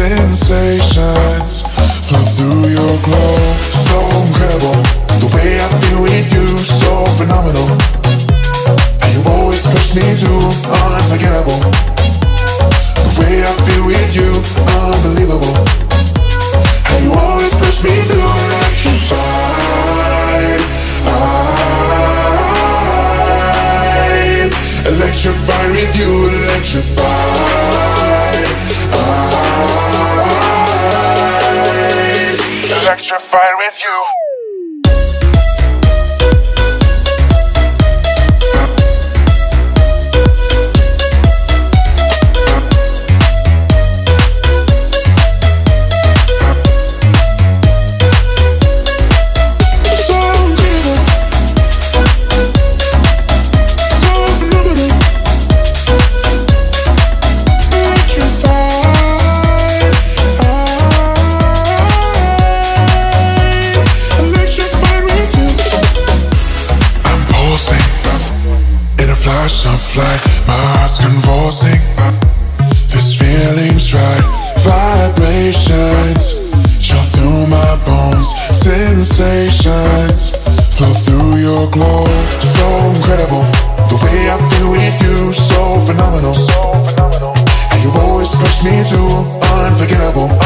sensations flow through your glow. You heart's convulsing This feeling's right Vibrations Chill through my bones. Sensations Flow through your glow. So incredible The way I feel with you So phenomenal. And you always push me through Unforgettable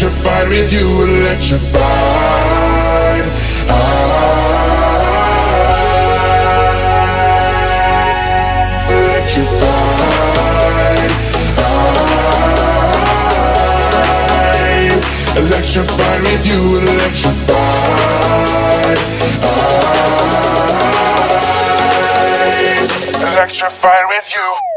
electrified with you electrified. I, electrified. Electrified with you electrified. I, electrified with you.